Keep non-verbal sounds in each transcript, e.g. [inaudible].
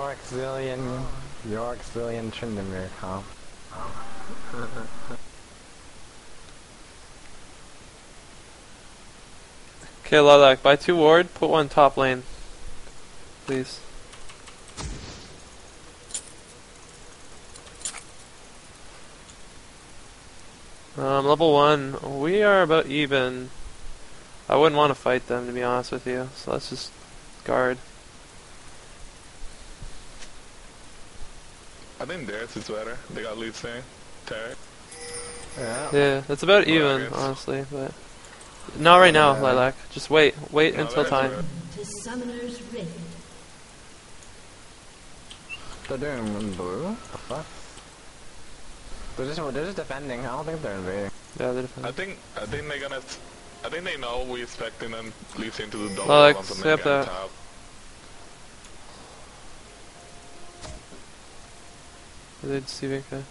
York Zillion, York Zillion Tryndamere comp. [laughs] Okay, Lilac, buy two ward, put one top lane. Please. Um, level one, we are about even. I wouldn't want to fight them, to be honest with you, so let's just guard. I think theirs is better. They got Lee Sin, Taric. Yeah. Yeah, it's about even, Alright. honestly, but not right now, Yeah. Lilac. Just wait, wait No, until time. better. to Summoner's Rift. They're doing in blue? The fuck? They're just, they're just defending. I don't think they're invading. Yeah, they're defending. I think I think they're gonna. I think they know we expecting them Lee Sin to do double Oh, like, on some step that. top. They're see Okay.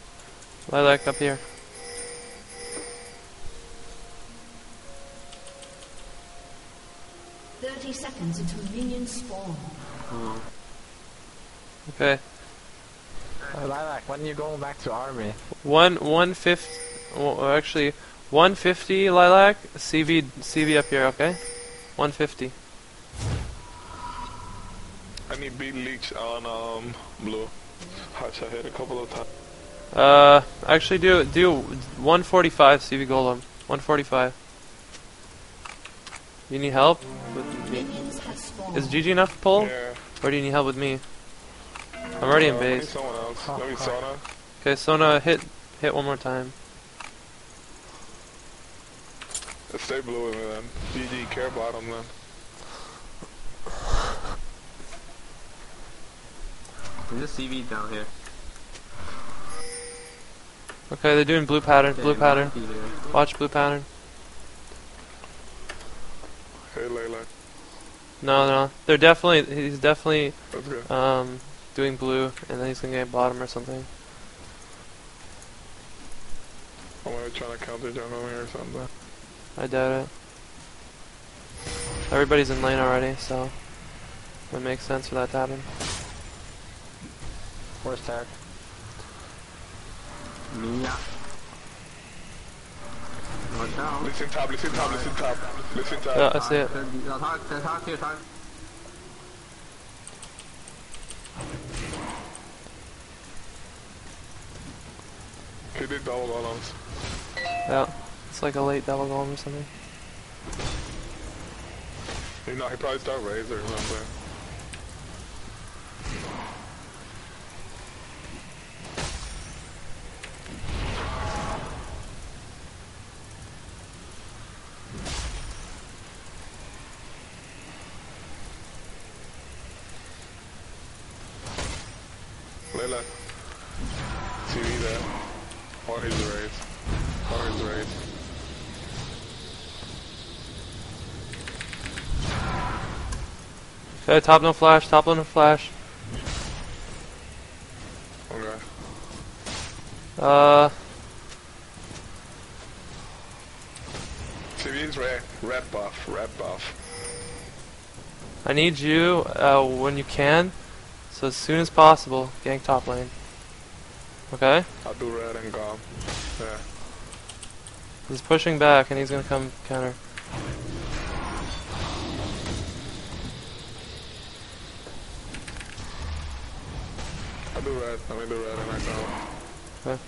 Lilac up here. Thirty seconds until minions spawn. Okay. Uh, Lilac, when you going back to army? One one fifty. Well, actually, one fifty. Lilac. CV CV up here. Okay. One fifty. I need beat leech on um blue. Hot shot hit a couple of times. Uh, actually, do do one forty five. CV Golem. One forty five. You need help with me? Minions have spawned. Is GG enough to pull, Yeah. or do you need help with me? I'm already in Uh, maybe base. someone else. Oh, Sona. Okay, Sona, hit hit one more time. Stay blue with me then. GG care bottom then. There's a CV down here. Okay, they're doing blue pattern. Blue pattern. might be there. Watch blue pattern. Hey Layla. No, no, they're definitely. He's definitely Let's um doing blue, and then he's gonna get bottom or something. I'm gonna try to counter jungle me or something. I doubt it. Everybody's in lane already, so it makes sense for that to happen. Where's Taric? Mia. Watch out. Listen top, listen top, listen top. Listen top. Yeah, I see it. Could be- no, talk, talk, talk here, talk. He did double golems. Yeah, it's like a late double golem or something. You know, he probably start Razor or something. Layla. TV there. Or his raise. Or his raise. Okay, top no flash, top no flash. Okay. Uh, TV's red. Red buff. Red buff. I need you uh, when you can, so as soon as possible, gank top lane. Okay? I'll do red and gum. Yeah. He's pushing back, and he's gonna come counter. I'll do red. Let me do red and I go. Okay.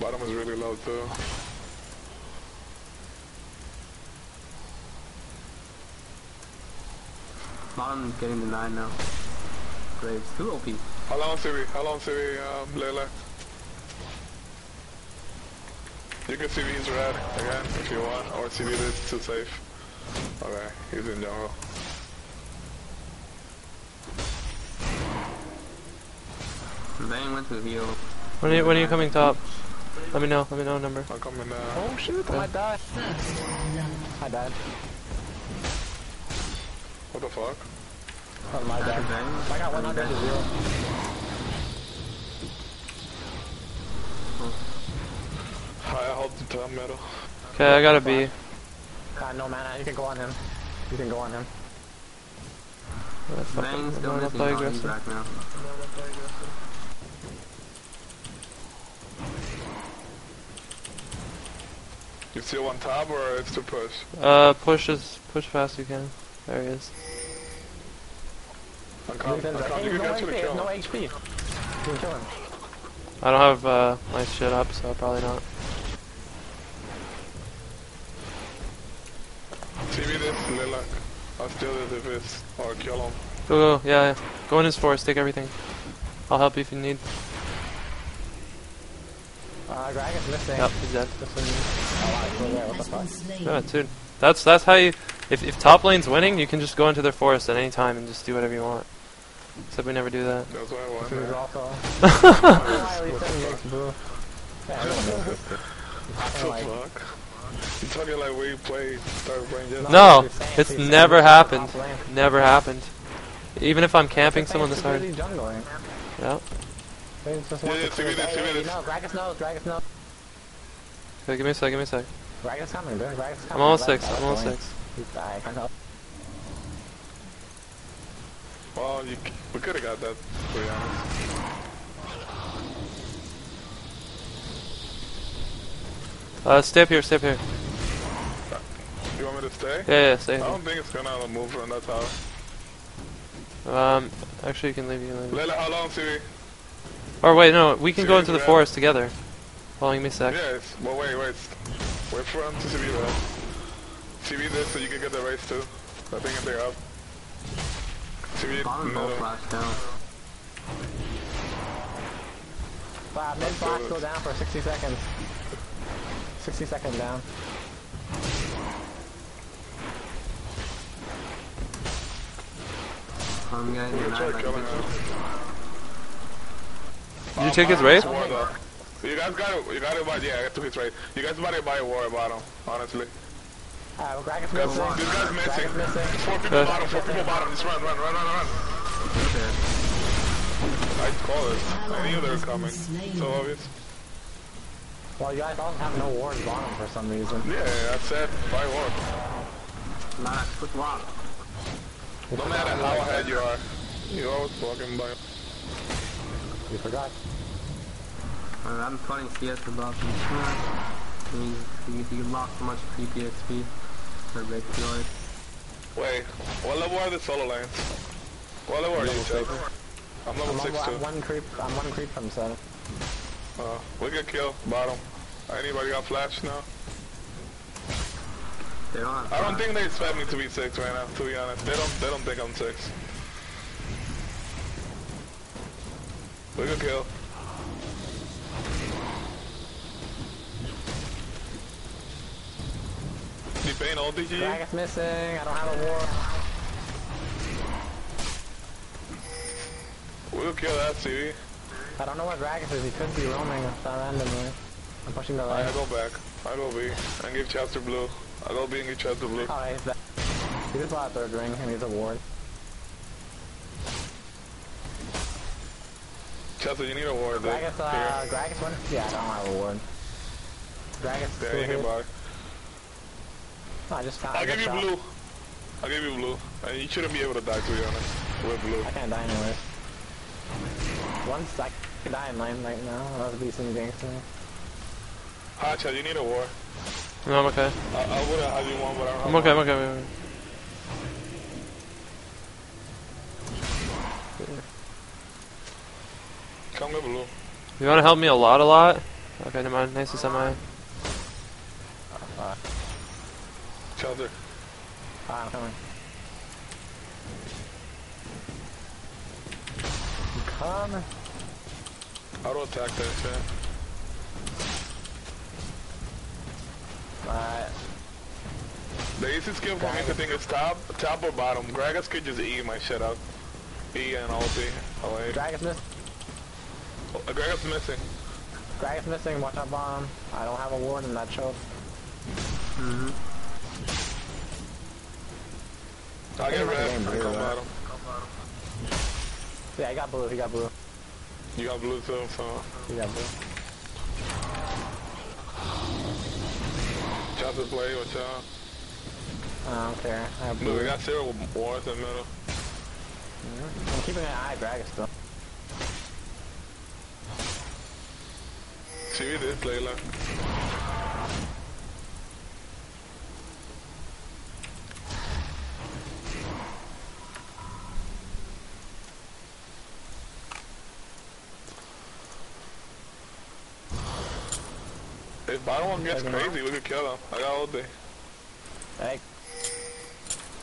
Bottom is really low too. Bottom getting the 9 now. Graves. Too OP. How long Siri? How long Siri, um, Layla? You can CV his red again if you want, or CV this too safe. Okay, he's in jungle. Bang went to heal. When are you, when are you coming top? Let me know. Let me know number. I'm coming down. Oh shoot, I might die. First. I died. What the fuck? Oh, my bad. I got 100 to 0. Hi, I hold the top middle. Okay, I gotta be. Uh, no mana, you can go on him. You can go on him. Fuck, Vayne's I'm still missing on aggressive. back now. You still on top or it's to push? Uh, push as push fast you can. There he is. I'm calm. I'm calm. hey, no can get to the HP, no HP. You can kill him. I don't have uh, my shit up, so probably not. TV this, Lilac. I'll steal this if it's, or kill him. Go, go, yeah, yeah. Go in his forest, take everything. I'll help you if you need. Uh, Greg is missing. Yep, he's dead. This one- Oh, wow, he's. What the fuck? Yeah, dude. That's that's how you. If if top lane's winning, you can just go into their forest at any time and just do whatever you want. Except we never do that. [laughs] That's what I want. This is man. also. Why we send mixed blue? Yeah, I don't know. What the fuck? You talking like we play, started playing just No, it's never happened. Never happened. Even if I'm camping He's someone saying this hard. he's jungling. Yeah. They just Yeah, want yeah, to clear- see me this, Hey, hey. No, Gragas knows, Gragas knows. Okay, give me a sec, give me a sec. Gragas coming, dude. Gragas coming. I'm almost Left, six, left I'm almost lane. six. He's dying. I know. Well, you, we could have got that, to be honest. Uh, stay up here, stay up here. You want me to stay? Yeah, yeah, stay I here. don't think it's gonna move from that tower. Um, actually, you can leave, you can leave. Layla, how long, TV? Or wait, no, we can go into the man? forest together. Hold on, give me a sec. Yeah, it's, well, wait, wait. Wait for him to CV that. CV this so you can get the race too. I think if they're up. CV Bottom both middle. flash down. Uh, mid box go down for 60 seconds. 60 seconds down. I'm getting the gonna try killing him. Did you take his raid? War, though. You guys got it. You got it. By, yeah, I took his raid. You guys about to buy a war bottom. Honestly, Uh, well, Gragas Guys, missing. this guy's missing. Gragas missing. Four people Good. bottom. Four people bottom. Just run, run, run, run, run. Okay. I called it. I knew they were coming. So obvious. Well, you guys also have no wards on them for some reason. Yeah, I said buy war. Last, quick walk. No matter how ahead you are, you always walking by. You forgot. Uh, I'm putting CS above him. I mean, you, you lost so much PPXP for big noise. Wait, what level are the solo lanes? What level are you, Chad? I'm level I'm, 6 on, too. I'm one creep. I'm one creep from seven. Uh, we get kill, bottom. Anybody got flash now? They don't have I don't think they expect me to be 6 right now, to be honest. They don't, they don't think I'm 6. We can kill. Paying all DG? Gragas missing. I don't have a ward. We'll kill that CV. I don't know what Gragas is. He could be roaming randomly. I'm pushing the I go back. I go B. And give Chester blue. I go B and give Chester blue. Oh, he's back. He just bought a third ring and he's a ward. Chester, you need a ward. Gragas, uh. Gragas one? Yeah, I don't have a ward. Gragas There, you can buy. No, I just found I'll give you shot. blue. I'll give you blue. And you shouldn't be able to die, to be honest. With blue. I can't die anyways. Once I can die in lane right now, that would be some gangster. Hi, Chad, you need a war. No, I'm okay. I, I would have had you one, but I don't I'm have okay, I'm one. okay, wait, wait. Come with blue. You wanna help me a lot, a lot? Okay, never mind. Nice to semi. Chester. Ah, I'm coming. I'm coming. How to attack that shit? Alright. The easy skill for me to think is top, top or bottom. Gragas could just E my shit out. E and ulti. Away. Gragas miss. Oh, Gragas missing. Gragas missing. Watch out bomb. I don't have a ward in that choke. Mm-hmm. I get think red. I'm I getting go blue, bottom. Yeah, he got blue. He got blue. You got blue too, so. He got blue. Chester play, watch out. I don't care. I have Blue, we blue. got zero wars in the middle. I'm keeping an eye, Gragas still. TV this, Layla. If bottom one gets Taking him crazy, we could kill him. I got all day. Hey.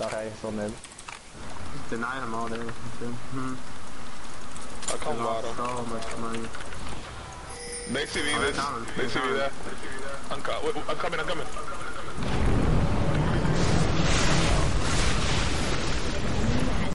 Okay, still mid. Just deny him all day. Hmm. I'll come They lost bottom. so much money. They CV Oh, this. They They're CV down. that. I'm, co- I'm coming, I'm coming.